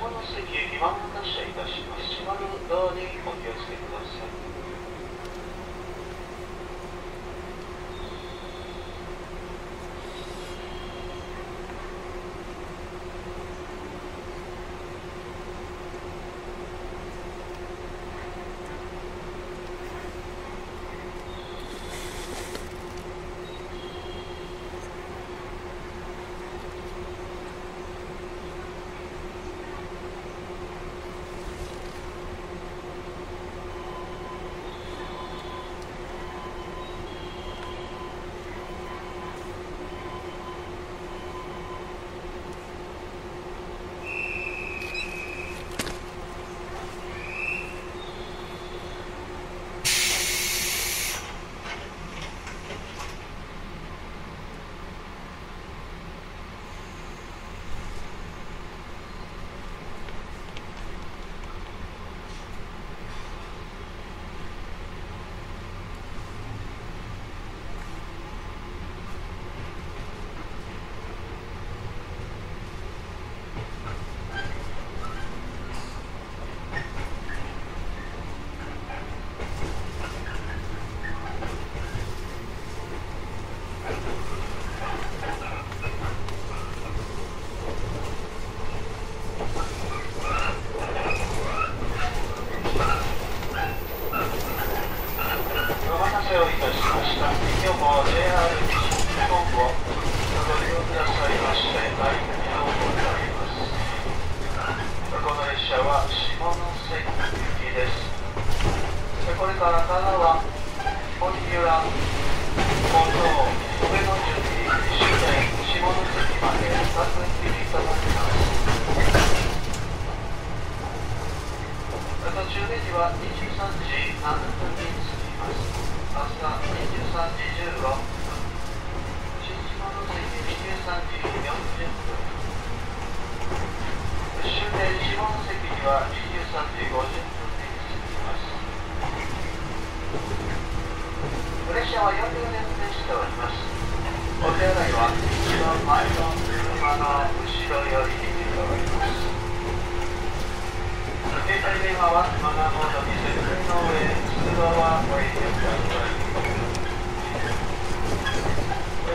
下の席へ2番発車いたします閉まるドアにお気をつけください。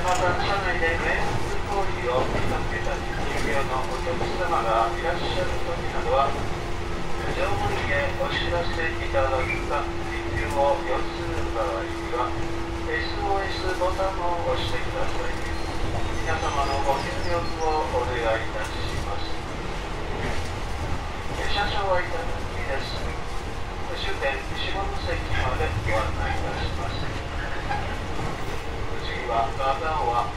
また車内で面接行為を見かけたり入業のお客様がいらっしゃる時などは乗務員へお知らせいただくか緊急を要する場合には SOS ボタンを押してください皆様のご協力をお願いいたします車掌はいただきです。終点下関までご案内いたします。次は香川、香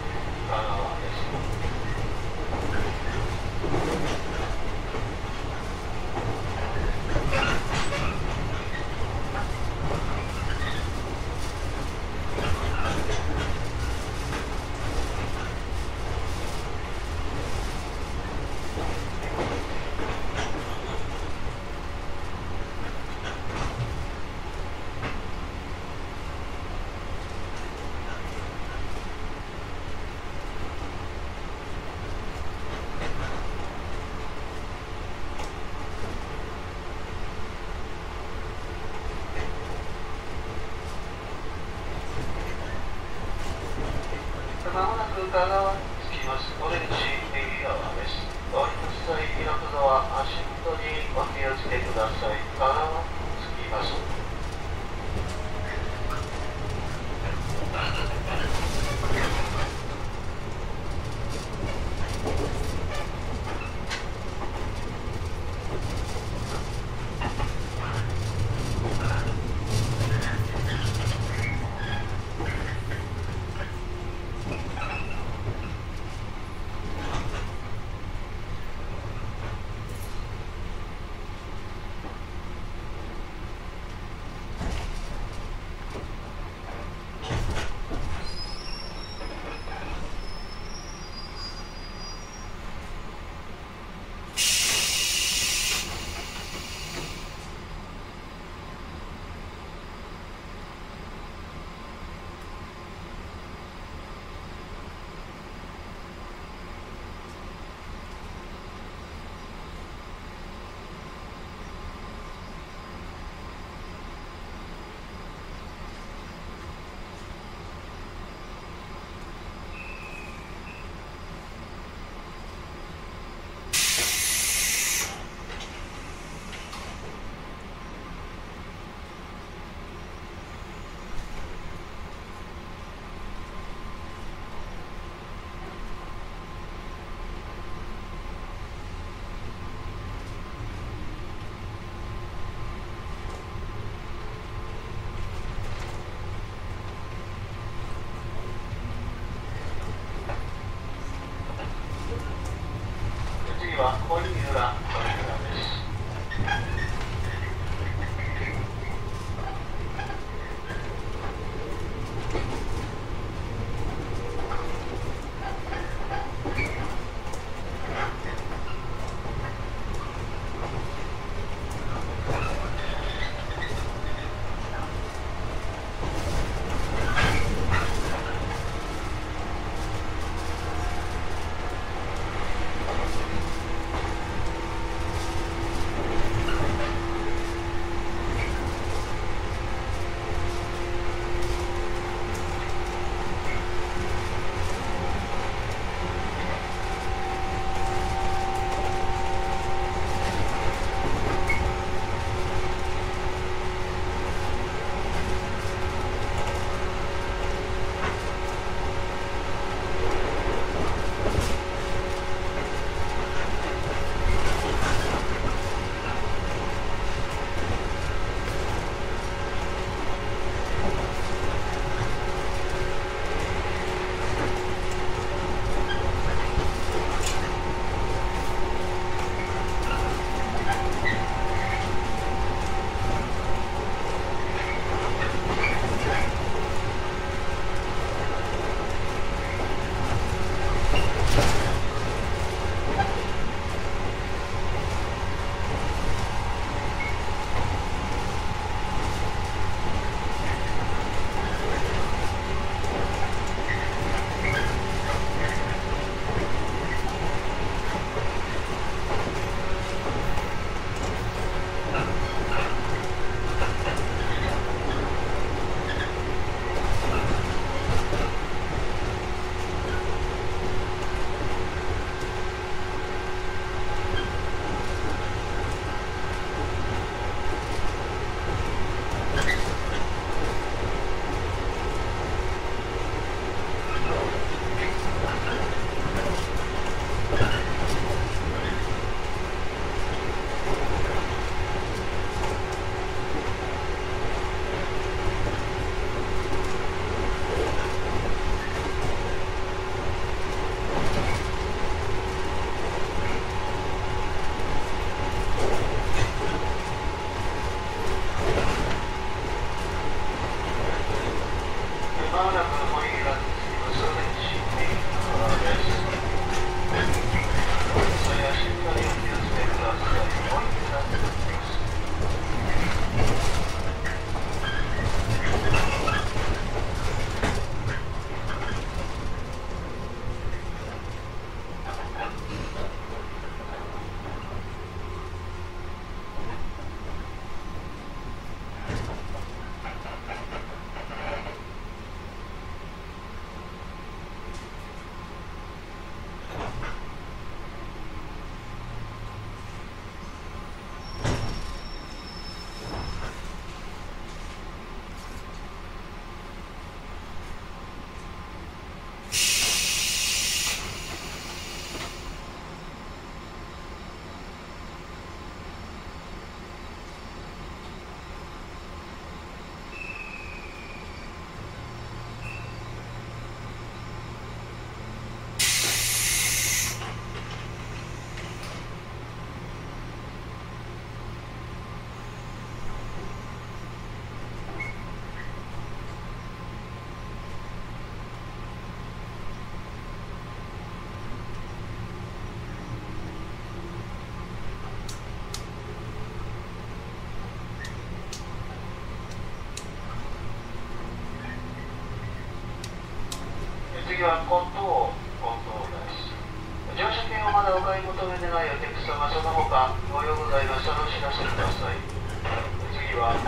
は次はコントをコントを出し乗車券をまだお買い求めでないお客様その他ご用ございましたら知らせください次は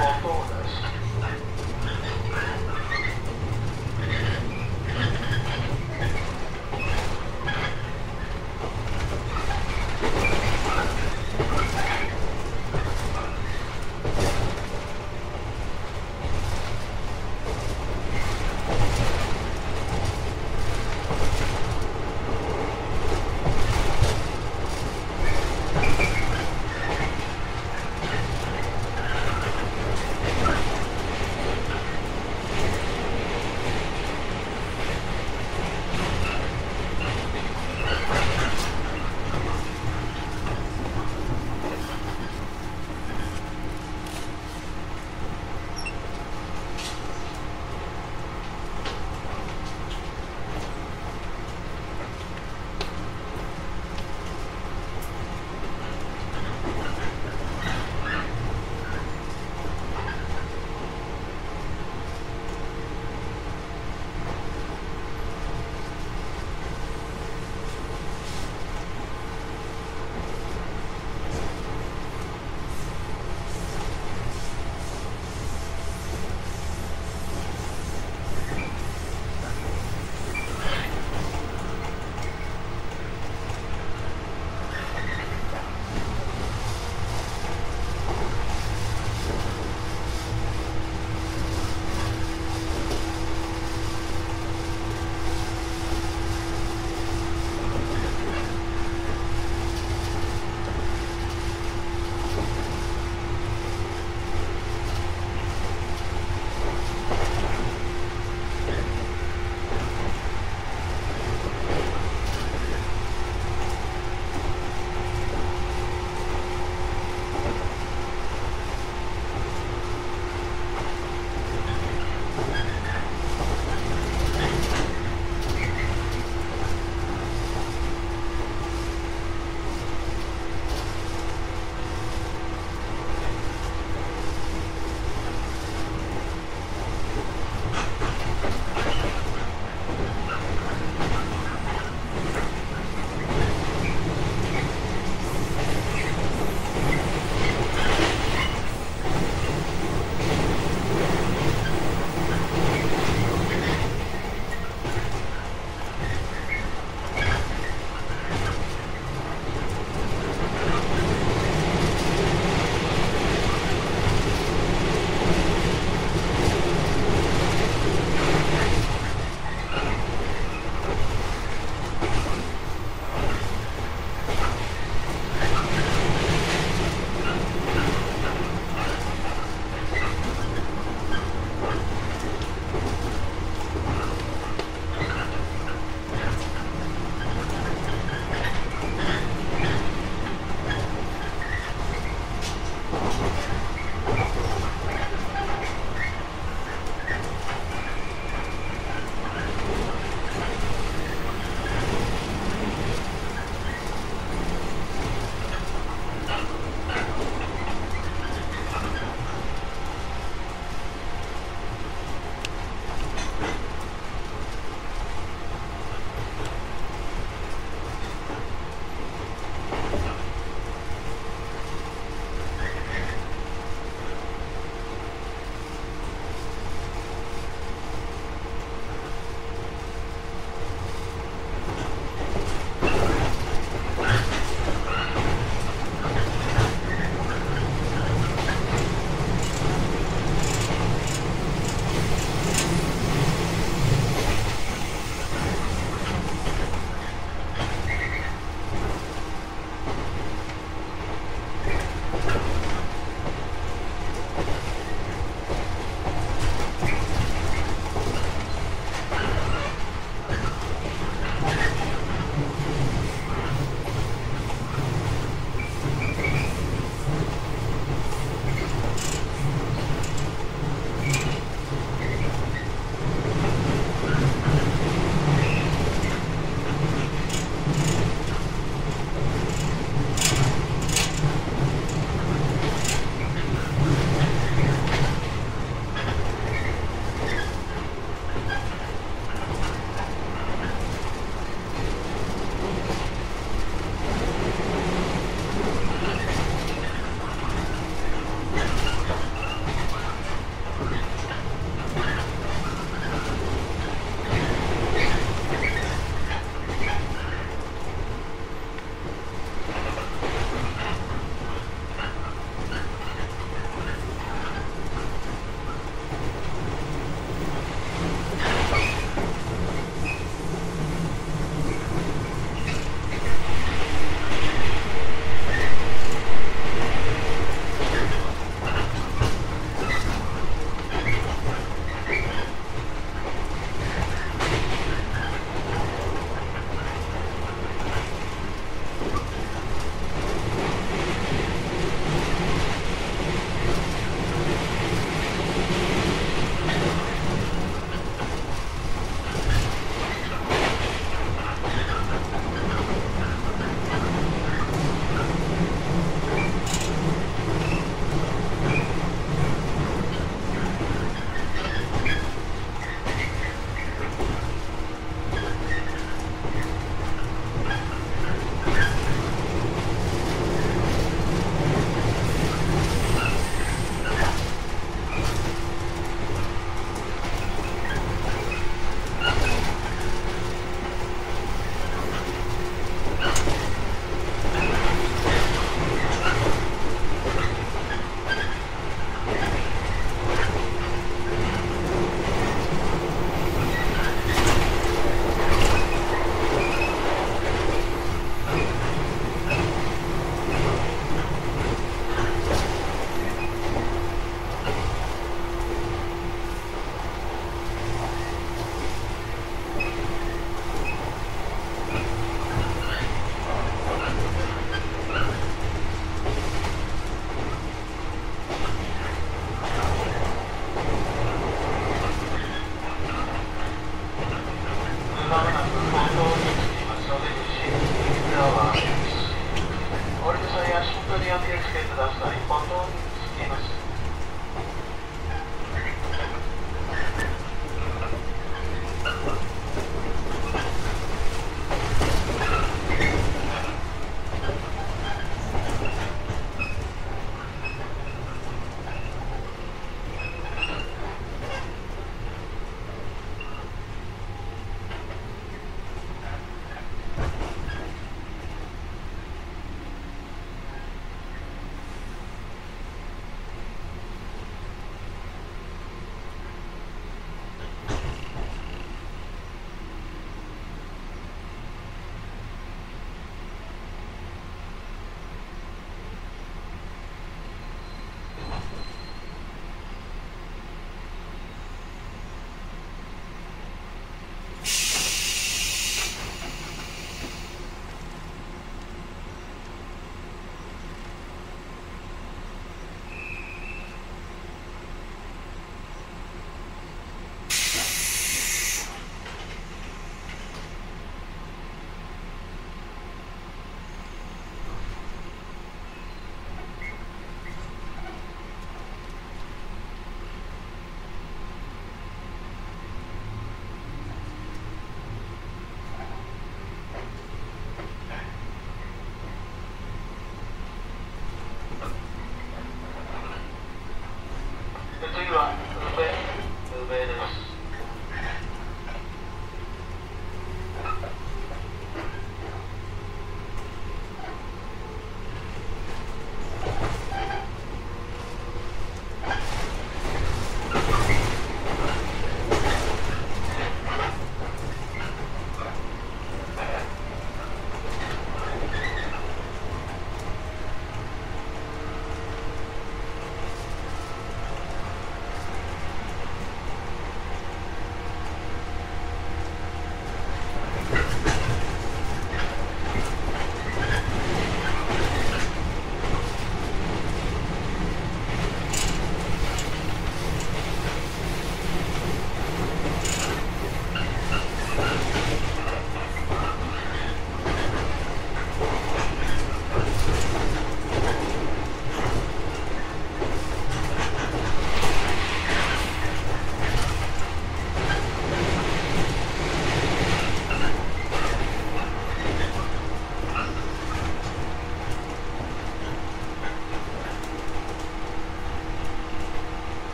というのは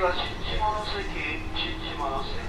は新下関新下関